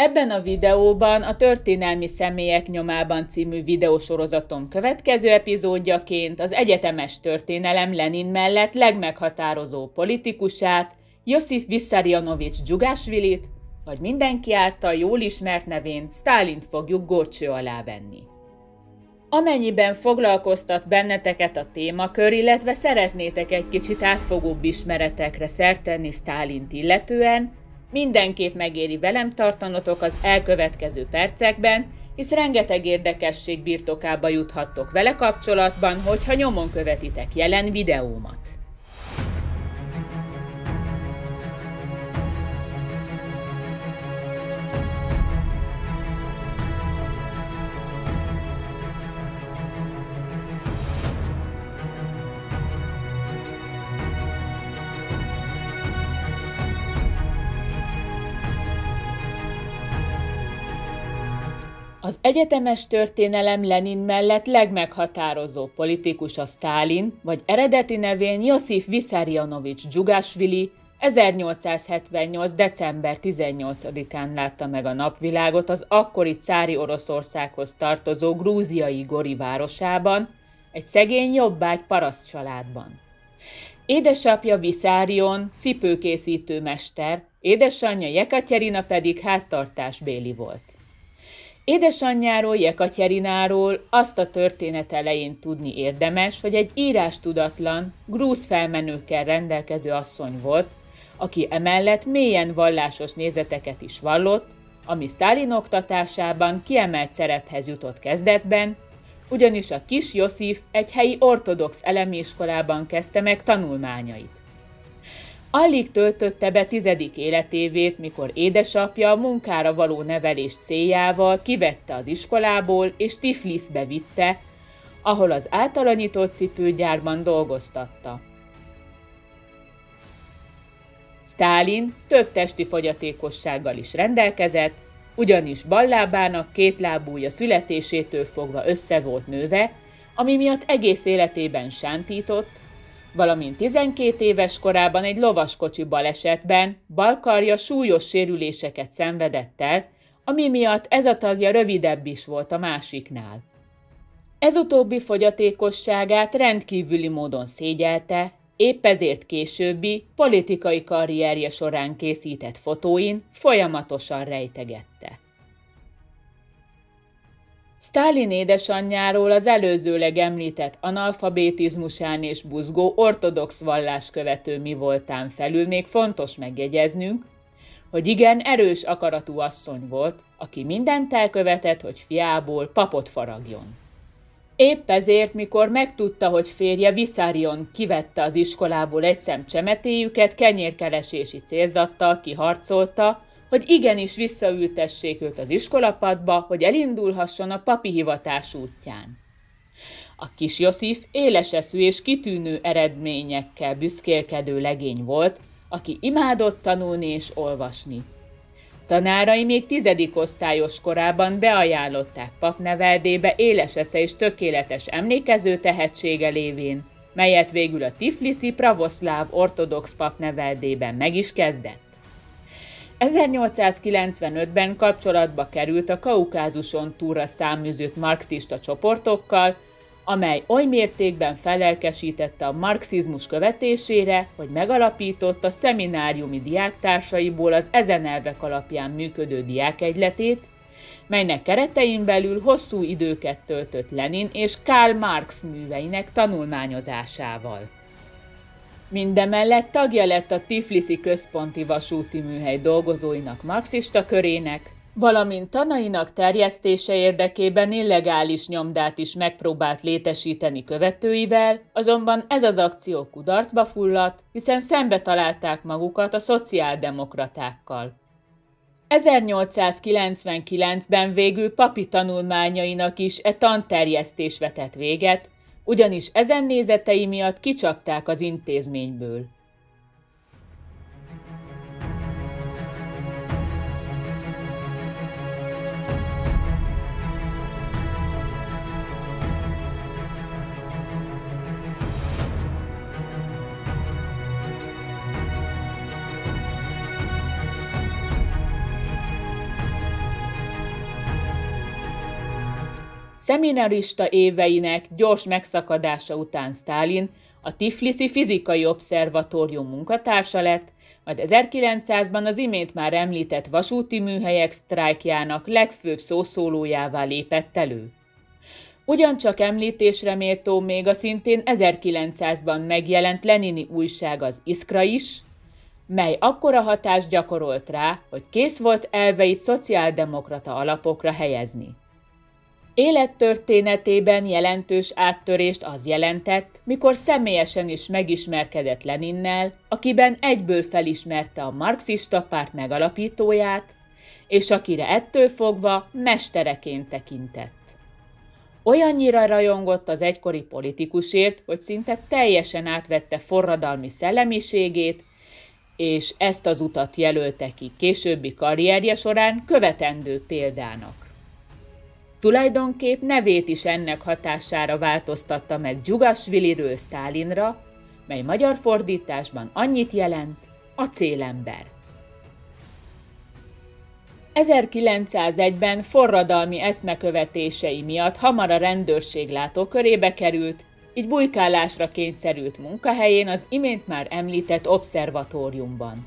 Ebben a videóban a Történelmi Személyek nyomában című videósorozatom következő epizódjaként az egyetemes történelem Lenin mellett legmeghatározó politikusát, Josif Vissarionovics Dzsugásvilit, vagy mindenki által jól ismert nevén Stálint fogjuk górcső alá venni. Amennyiben foglalkoztat benneteket a témakör, illetve szeretnétek egy kicsit átfogóbb ismeretekre szert tenni Stálint illetően, Mindenképp megéri velem tartanotok az elkövetkező percekben, hisz rengeteg érdekesség birtokába juthattok vele kapcsolatban, hogyha nyomon követitek jelen videómat. Az egyetemes történelem Lenin mellett legmeghatározó politikus a Stálin, vagy eredeti nevén Josif Vissarionovics Dzsugásvili 1878. december 18-án látta meg a napvilágot az akkori cári Oroszországhoz tartozó grúziai Gori városában, egy szegény jobbágy paraszt családban. Édesapja Viszárion, cipőkészítő mester, édesanyja Jekatyerina pedig háztartásbéli volt. Édesanyjáról, Jekatyerináról azt a történet elején tudni érdemes, hogy egy írás tudatlan, grúz felmenőkkel rendelkező asszony volt, aki emellett mélyen vallásos nézeteket is vallott, ami Sztálin oktatásában kiemelt szerephez jutott kezdetben, ugyanis a kis Josif egy helyi ortodox elemi iskolában kezdte meg tanulmányait. Alig töltötte be tizedik életévét, mikor édesapja munkára való nevelés céljával kivette az iskolából és Tiflisbe vitte, ahol az általanyitott cipőgyárban dolgoztatta. Stálin több testi fogyatékossággal is rendelkezett, ugyanis ballábának két lábúja születésétől fogva össze volt nőve, ami miatt egész életében sántított, valamint 12 éves korában egy lovaskocsi balesetben balkarja súlyos sérüléseket szenvedett el, ami miatt ez a tagja rövidebb is volt a másiknál. Ez utóbbi fogyatékosságát rendkívüli módon szégyelte, épp ezért későbbi politikai karrierje során készített fotóin folyamatosan rejtegette. Sztálin édesanyjáról az előzőleg említett analfabetizmusán és buzgó ortodox valláskövető mi voltán felül még fontos megjegyeznünk, hogy igen erős akaratú asszony volt, aki mindent elkövetett, hogy fiából papot faragjon. Épp ezért, mikor megtudta, hogy férje Viszárion kivette az iskolából egy szem csemetéjüket, kenyérkeresési célzattal kiharcolta, hogy igenis visszaültessék őt az iskolapadba, hogy elindulhasson a papi hivatás útján. A kis Josif éleseszű és kitűnő eredményekkel büszkélkedő legény volt, aki imádott tanulni és olvasni. Tanárai még tizedik osztályos korában beajánlották papneveldébe éles esze és tökéletes emlékező tehetsége lévén, melyet végül a Tifliszi pravoszláv ortodox papneveldében meg is kezdett. 1895-ben kapcsolatba került a Kaukázuson túra száműzött marxista csoportokkal, amely oly mértékben felelkesítette a marxizmus követésére, hogy megalapította szemináriumi diáktársaiból az ezen elvek alapján működő diákegyletét, melynek keretein belül hosszú időket töltött Lenin és Karl Marx műveinek tanulmányozásával. Mindemellett tagja lett a Tifliszi Központi Vasúti Műhely dolgozóinak marxista körének, valamint tanainak terjesztése érdekében illegális nyomdát is megpróbált létesíteni követőivel, azonban ez az akció kudarcba fulladt, hiszen szembe találták magukat a szociáldemokratákkal. 1899-ben végül papi tanulmányainak is e tanterjesztés vetett véget, ugyanis ezen nézetei miatt kicsapták az intézményből. Szeminarista éveinek gyors megszakadása után Stalin a Tiflisi Fizikai Obszervatórium munkatársa lett, majd 1900-ban az imént már említett vasúti műhelyek sztrájkjának legfőbb szószólójává lépett elő. Ugyancsak említésre méltó még a szintén 1900-ban megjelent Lenini újság az Iskra is, mely akkora hatást gyakorolt rá, hogy kész volt elveit szociáldemokrata alapokra helyezni. Élettörténetében jelentős áttörést az jelentett, mikor személyesen is megismerkedett Leninnel, akiben egyből felismerte a marxista párt megalapítóját, és akire ettől fogva mestereként tekintett. Olyannyira rajongott az egykori politikusért, hogy szinte teljesen átvette forradalmi szellemiségét, és ezt az utat jelölte ki későbbi karrierje során követendő példának. Tulajdonképp nevét is ennek hatására változtatta meg Dzsugasviliről Sztálinra, mely magyar fordításban annyit jelent, a célember. 1901-ben forradalmi eszmekövetései miatt hamar a rendőrség látókörébe került, így bujkálásra kényszerült munkahelyén az imént már említett obszervatóriumban.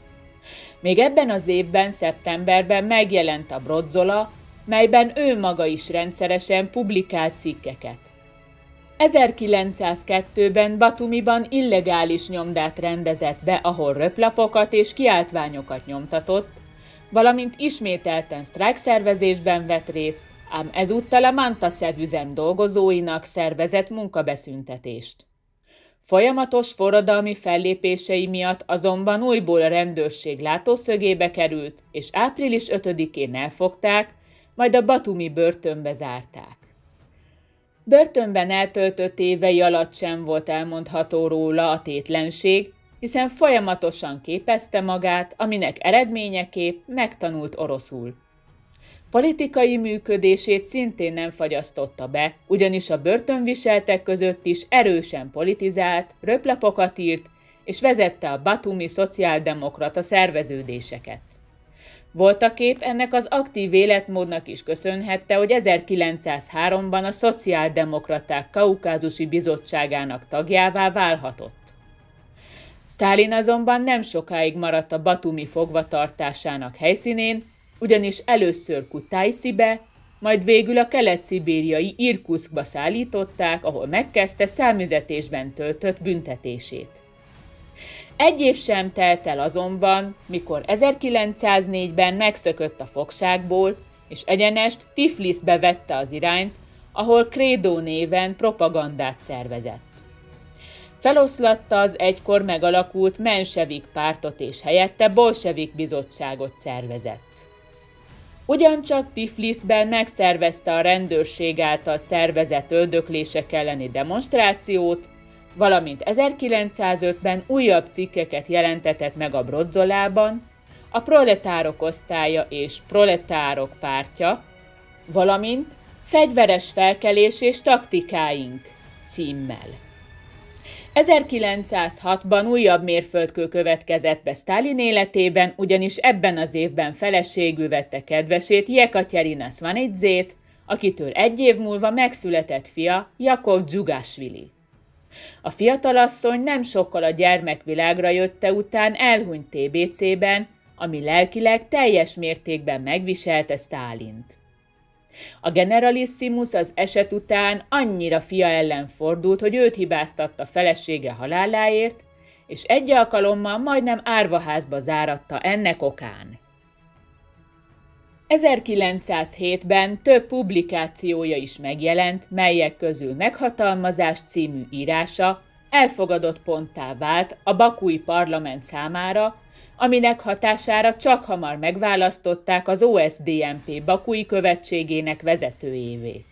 Még ebben az évben, szeptemberben megjelent a Brodzola, melyben ő maga is rendszeresen publikált cikkeket. 1902-ben Batumiban illegális nyomdát rendezett be, ahol röplapokat és kiáltványokat nyomtatott, valamint ismételten sztrájkszervezésben vett részt, ám ezúttal a Mantaszev üzem dolgozóinak szervezett munkabeszüntetést. Folyamatos forradalmi fellépései miatt azonban újból a rendőrség látószögébe került, és április 5-én elfogták, majd a Batumi börtönbe zárták. Börtönben eltöltött évei alatt sem volt elmondható róla a tétlenség, hiszen folyamatosan képezte magát, aminek eredményeképp megtanult oroszul. Politikai működését szintén nem fagyasztotta be, ugyanis a börtönviseltek között is erősen politizált, röplapokat írt, és vezette a Batumi szociáldemokrata szerveződéseket. Voltaképp ennek az aktív életmódnak is köszönhette, hogy 1903-ban a Szociáldemokraták Kaukázusi Bizottságának tagjává válhatott. Sztálin azonban nem sokáig maradt a Batumi fogvatartásának helyszínén, ugyanis először Kutájszibe, majd végül a kelet-szibériai Irkuszkba szállították, ahol megkezdte számüzetésben töltött büntetését. Egy év sem telt el azonban, mikor 1904-ben megszökött a fogságból, és egyenest Tiflisbe vette az irányt, ahol Credo néven propagandát szervezett. Feloszlatta az egykor megalakult mensevik pártot és helyette bolsevik bizottságot szervezett. Ugyancsak Tiflisben megszervezte a rendőrség által szervezett öldöklések elleni demonstrációt, valamint 1905-ben újabb cikkeket jelentetett meg a Brodzolában, a proletárok osztálya és proletárok pártja, valamint Fegyveres felkelés és taktikáink címmel. 1906-ban újabb mérföldkő következett be Stalin életében, ugyanis ebben az évben feleségül vette kedvesét Jekaterina Svanidzét, akitől egy év múlva megszületett fia Jakov Dzsugasvili. A fiatalasszony nem sokkal a gyermekvilágra jötte után elhunyt TBC-ben, ami lelkileg teljes mértékben megviselte Stálint. A generalissimus az eset után annyira fia ellen fordult, hogy őt hibáztatta felesége haláláért, és egy alkalommal majdnem árvaházba záratta ennek okán. 1907-ben több publikációja is megjelent, melyek közül Meghatalmazás című írása elfogadott ponttá vált a bakúi parlament számára, aminek hatására csak hamar megválasztották az OSDMP bakúi követségének vezetőjévé.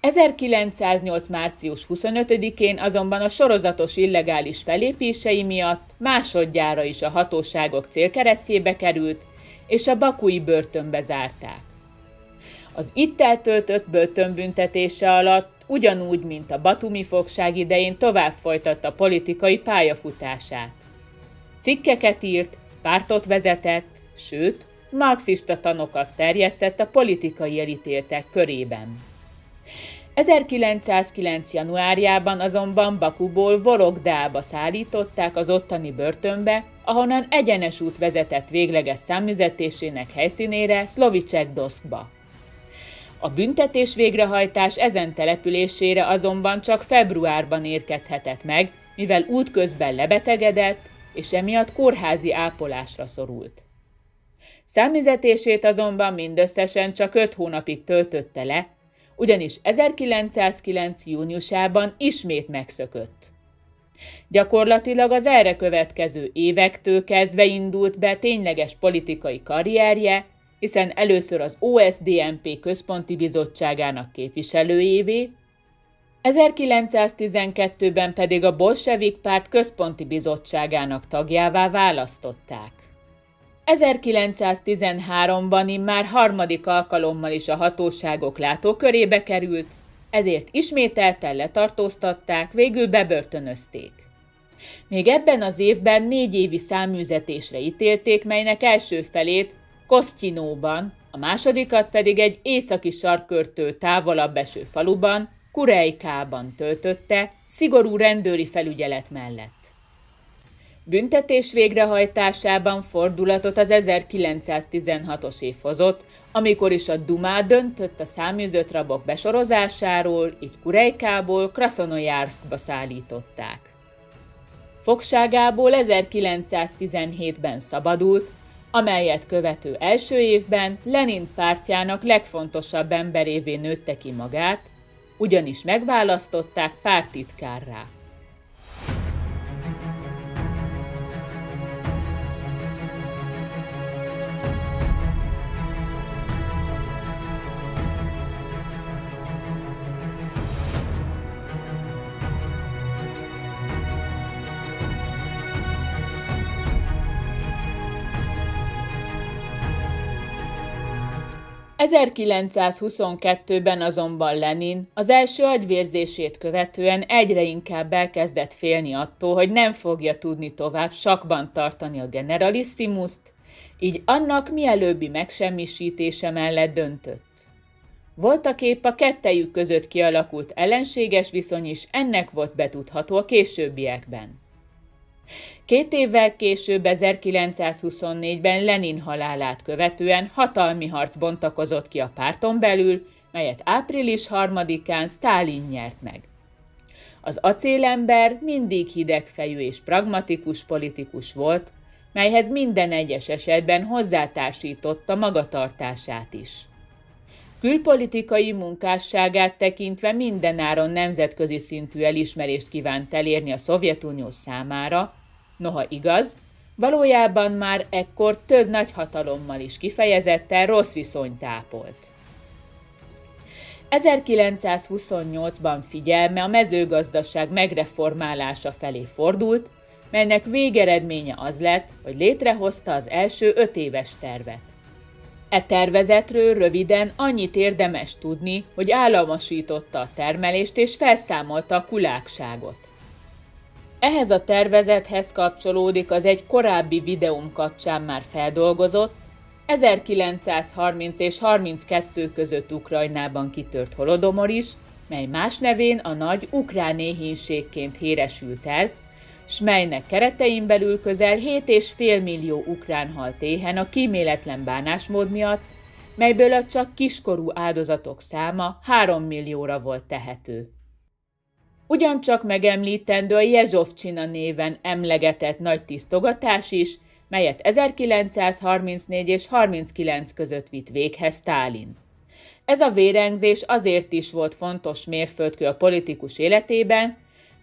1908. március 25-én azonban a sorozatos illegális felépései miatt másodjára is a hatóságok célkeresztjébe került, és a bakui börtönbe zárták. Az itt eltöltött börtönbüntetése alatt ugyanúgy, mint a Batumi fogság idején tovább folytatta politikai pályafutását. Cikkeket írt, pártot vezetett, sőt, marxista tanokat terjesztett a politikai elítéltek körében. 1909. januárjában azonban Bakuból Vologdába szállították az ottani börtönbe, ahonnan egyenes út vezetett végleges számüzetésének helyszínére Szlovicsek Doszkba. A büntetés végrehajtás ezen településére azonban csak februárban érkezhetett meg, mivel útközben lebetegedett, és emiatt kórházi ápolásra szorult. Számüzetését azonban mindösszesen csak öt hónapig töltötte le, ugyanis 1909. júniusában ismét megszökött. Gyakorlatilag az erre következő évektől kezdve indult be tényleges politikai karrierje, hiszen először az OSDNP központi bizottságának képviselőjévé, 1912-ben pedig a bolsevik párt központi bizottságának tagjává választották. 1913-ban már harmadik alkalommal is a hatóságok látókörébe került, ezért ismételten letartóztatták, végül bebörtönözték. Még ebben az évben négy évi száműzetésre ítélték, melynek első felét Kosztyinóban, a másodikat pedig egy északi sarkörtől távolabb eső faluban, Kurejkában töltötte, szigorú rendőri felügyelet mellett. Büntetés végrehajtásában fordulatot az 1916-os év hozott, amikor is a Dumá döntött a száműzött rabok besorozásáról, így Kurejkából Kraszonojárszkba szállították. Fogságából 1917-ben szabadult, amelyet követő első évben Lenin pártjának legfontosabb emberévé nőtte ki magát, ugyanis megválasztották pártitkárrá. 1922-ben azonban Lenin az első agyvérzését követően egyre inkább elkezdett félni attól, hogy nem fogja tudni tovább sakban tartani a generalissimuszt, így annak mielőbbi megsemmisítése mellett döntött. Voltak épp a kettejük között kialakult ellenséges viszony is ennek volt betudható a későbbiekben. Két évvel később, 1924-ben Lenin halálát követően hatalmi harc bontakozott ki a párton belül, melyet április 3-án Sztálin nyert meg. Az acélember mindig hidegfejű és pragmatikus politikus volt, melyhez minden egyes esetben hozzátársította magatartását is. Külpolitikai munkásságát tekintve mindenáron nemzetközi szintű elismerést kívánt elérni a Szovjetunió számára, Noha igaz, valójában már ekkor több nagy hatalommal is kifejezetten rossz viszonyt ápolt. 1928-ban figyelme a mezőgazdaság megreformálása felé fordult, melynek végeredménye az lett, hogy létrehozta az első öt éves tervet. E tervezetről röviden annyit érdemes tudni, hogy államosította a termelést és felszámolta a kulákságot. Ehhez a tervezethez kapcsolódik az egy korábbi videóm kapcsán már feldolgozott, 1930 és 32 között Ukrajnában kitört holodomor is, mely más nevén a nagy ukrán éhínségként héresült el, s melynek keretein belül közel 7,5 millió ukrán halt éhen a kíméletlen bánásmód miatt, melyből a csak kiskorú áldozatok száma 3 millióra volt tehető. Ugyancsak megemlítendő a Jezsovcsina néven emlegetett nagy tisztogatás is, melyet 1934 és 39 között vitt véghez Stálin. Ez a vérengzés azért is volt fontos mérföldkő a politikus életében,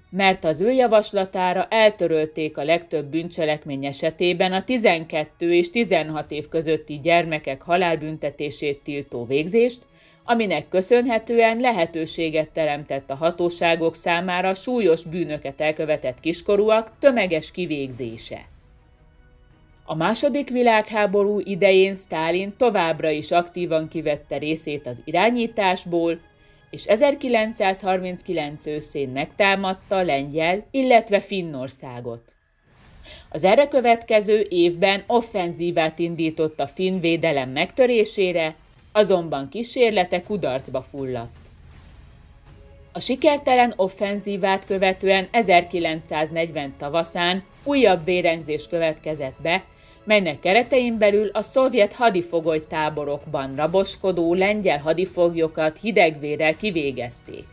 mert az ő javaslatára eltörölték a legtöbb bűncselekmény esetében a 12 és 16 év közötti gyermekek halálbüntetését tiltó végzést, aminek köszönhetően lehetőséget teremtett a hatóságok számára súlyos bűnöket elkövetett kiskorúak tömeges kivégzése. A második világháború idején Stálin továbbra is aktívan kivette részét az irányításból, és 1939 őszén megtámadta Lengyel, illetve Finnországot. Az erre következő évben offenzívát indított a finn védelem megtörésére, azonban kísérlete kudarcba fulladt. A sikertelen offenzívát követően 1940 tavaszán újabb vérengzés következett be, melynek keretein belül a szovjet hadifogoly táborokban raboskodó lengyel hadifoglyokat hidegvérrel kivégezték.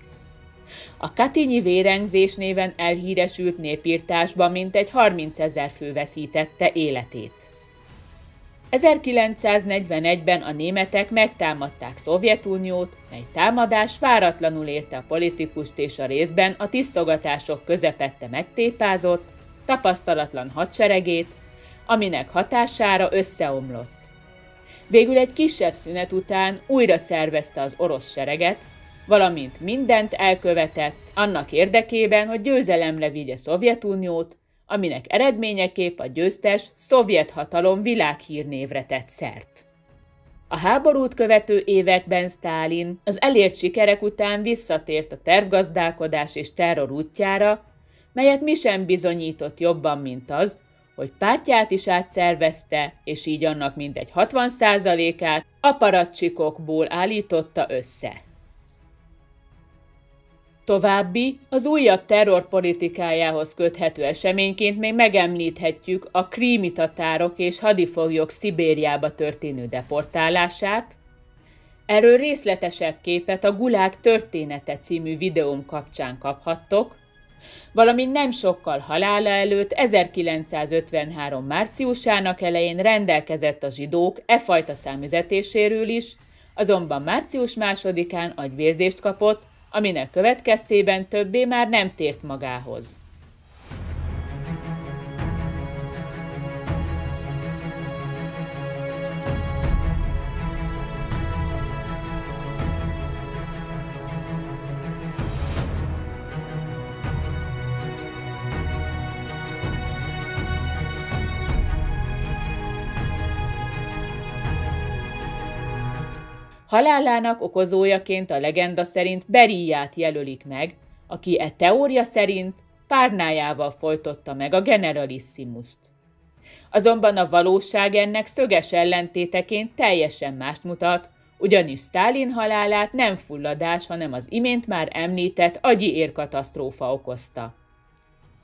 A Katinyi vérengzés néven elhíresült népírtásban mintegy 30 ezer fő veszítette életét. 1941-ben a németek megtámadták Szovjetuniót, mely támadás váratlanul érte a politikust és a részben a tisztogatások közepette megtépázott, tapasztalatlan hadseregét, aminek hatására összeomlott. Végül egy kisebb szünet után újra szervezte az orosz sereget, valamint mindent elkövetett annak érdekében, hogy győzelemre vigye Szovjetuniót, aminek eredményeképp a győztes szovjet hatalom világhírnévre tett szert. A háborút követő években Stálin az elért sikerek után visszatért a tervgazdálkodás és terror útjára, melyet mi sem bizonyított jobban, mint az, hogy pártját is átszervezte, és így annak mintegy 60%-át aparatcsikokból állította össze. További, az újabb terrorpolitikájához köthető eseményként még megemlíthetjük a krími tatárok és hadifoglyok Szibériába történő deportálását. Erről részletesebb képet a Gulák története című videóm kapcsán kaphattok, valamint nem sokkal halála előtt 1953. márciusának elején rendelkezett a zsidók e fajta számüzetéséről is, azonban március másodikán agyvérzést kapott, aminek következtében többé már nem tért magához. Halálának okozójaként a legenda szerint Beríját jelölik meg, aki e teória szerint párnájával folytotta meg a generalissimus-t. Azonban a valóság ennek szöges ellentéteként teljesen mást mutat, ugyanis Stálin halálát nem fulladás, hanem az imént már említett agyi érkatasztrófa okozta.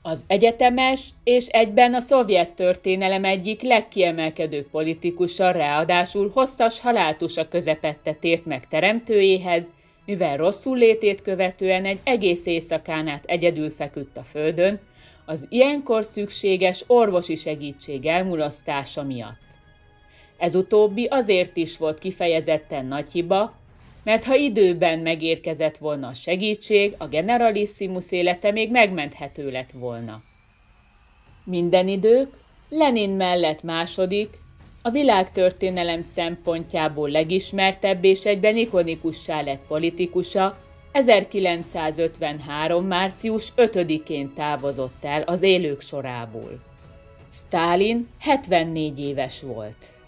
Az egyetemes és egyben a szovjet történelem egyik legkiemelkedő politikusa ráadásul hosszas haláltusa közepette tért meg teremtőjéhez, mivel rosszul létét követően egy egész éjszakán át egyedül feküdt a földön, az ilyenkor szükséges orvosi segítség elmulasztása miatt. Ez utóbbi azért is volt kifejezetten nagy hiba, mert ha időben megérkezett volna a segítség, a generalissimus élete még megmenthető lett volna. Minden idők, Lenin mellett második, a világtörténelem szempontjából legismertebb és egyben ikonikussá lett politikusa, 1953. március 5-én távozott el az élők sorából. Stalin 74 éves volt.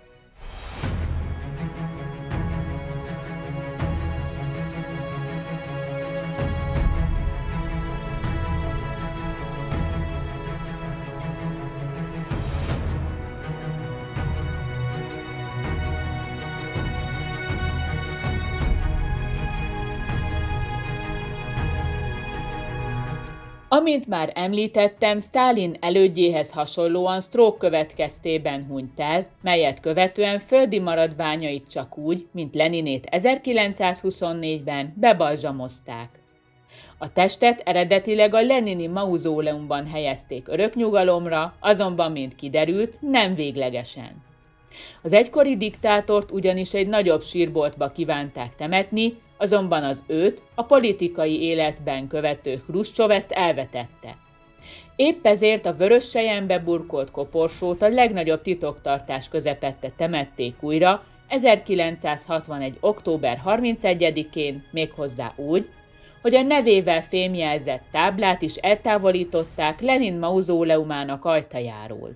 Amint már említettem, Stalin elődjéhez hasonlóan stroke következtében hunyt el, melyet követően földi maradványait csak úgy, mint Leninét 1924-ben bebalzsamozták. A testet eredetileg a Lenini mauzóleumban helyezték öröknyugalomra, azonban, mint kiderült, nem véglegesen. Az egykori diktátort ugyanis egy nagyobb sírboltba kívánták temetni, azonban az őt a politikai életben követő Hruscsov ezt elvetette. Épp ezért a vörös sejembe burkolt koporsót a legnagyobb titoktartás közepette temették újra 1961. október 31-én méghozzá úgy, hogy a nevével fémjelzett táblát is eltávolították Lenin mauzóleumának ajtajáról.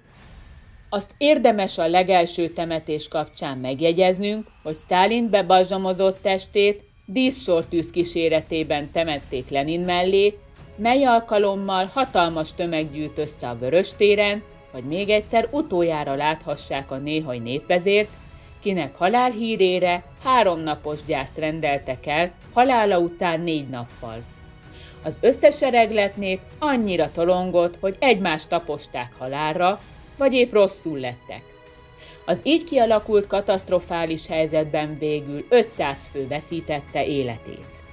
Azt érdemes a legelső temetés kapcsán megjegyeznünk, hogy Stalin bebazsamozott testét díszsortűz kíséretében temették Lenin mellé, mely alkalommal hatalmas tömeg gyűjt össze a Vöröstéren, hogy még egyszer utoljára láthassák a néhaj népvezért, kinek halálhírére háromnapos gyászt rendeltek el, halála után négy nappal. Az összes seregletnép annyira tolongott, hogy egymást taposták halálra, vagy épp rosszul lettek. Az így kialakult katasztrofális helyzetben végül 500 fő veszítette életét.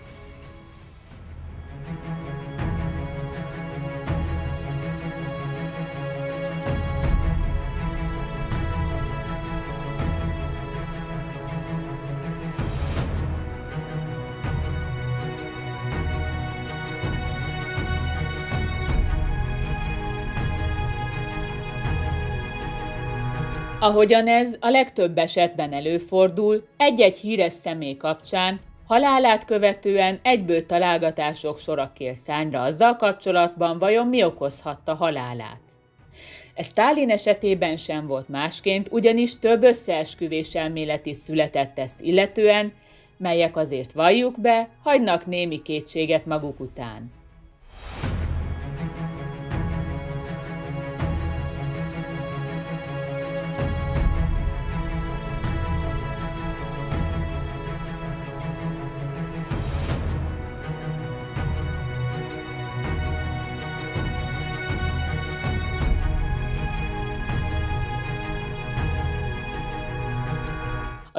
Ahogyan ez a legtöbb esetben előfordul, egy-egy híres személy kapcsán, halálát követően egyből találgatások sora kél szányra azzal kapcsolatban, vajon mi okozhatta halálát. Ez Stálin esetében sem volt másként, ugyanis több összeesküvés elmélet is született ezt illetően, melyek azért valljuk be, hagynak némi kétséget maguk után.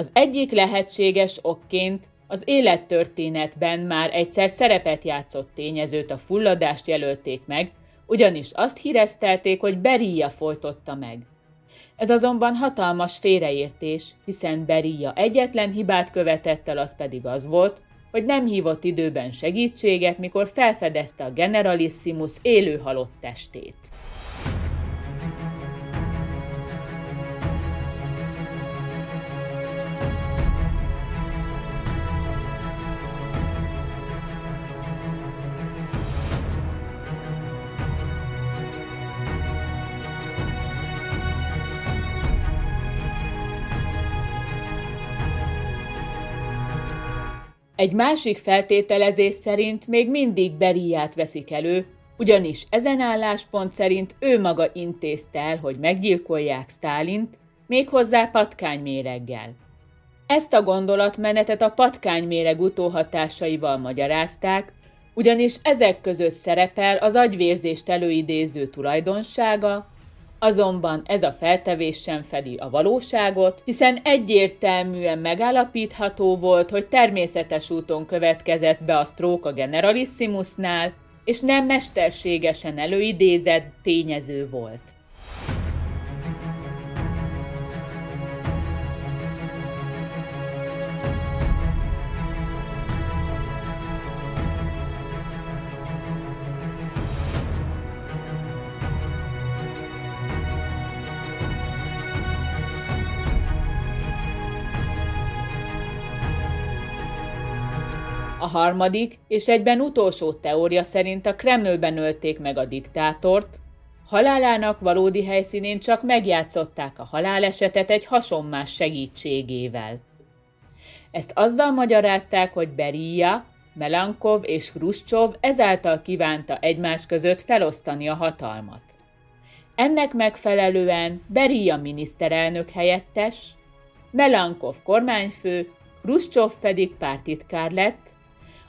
Az egyik lehetséges okként az élettörténetben már egyszer szerepet játszott tényezőt a fulladást jelölték meg, ugyanis azt híreztelték, hogy Beria folytotta meg. Ez azonban hatalmas félreértés, hiszen Beria egyetlen hibát követett el, az pedig az volt, hogy nem hívott időben segítséget, mikor felfedezte a generalissimus élő halott testét. Egy másik feltételezés szerint még mindig Beriát veszik elő, ugyanis ezen álláspont szerint ő maga intézte el, hogy meggyilkolják Stálint, méghozzá patkányméreggel. Ezt a gondolatmenetet a patkányméreg utóhatásaival magyarázták, ugyanis ezek között szerepel az agyvérzést előidéző tulajdonsága, Azonban ez a feltevés sem fedi a valóságot, hiszen egyértelműen megállapítható volt, hogy természetes úton következett be a stroke a generalissimusnál, és nem mesterségesen előidézett tényező volt. A harmadik és egyben utolsó teória szerint a Kremlben ölték meg a diktátort, halálának valódi helyszínén csak megjátszották a halálesetet egy hasonmás segítségével. Ezt azzal magyarázták, hogy Beria, Melankov és Hruscsov ezáltal kívánta egymás között felosztani a hatalmat. Ennek megfelelően Beria miniszterelnök helyettes, Melankov kormányfő, Hruscsov pedig pártitkár lett,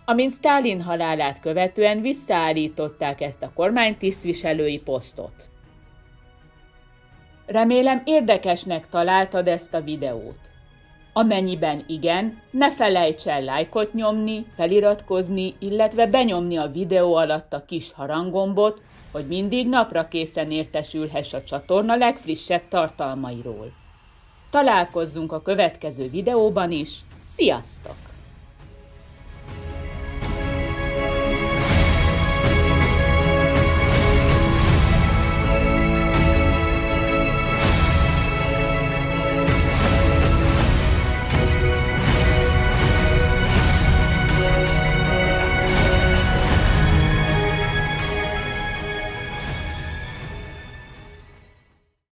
amint Stalin halálát követően visszaállították ezt a kormánytisztviselői posztot. Remélem érdekesnek találtad ezt a videót. Amennyiben igen, ne felejts el lájkot nyomni, feliratkozni, illetve benyomni a videó alatt a kis harangombot, hogy mindig napra készen értesülhess a csatorna legfrissebb tartalmairól. Találkozzunk a következő videóban is, sziasztok!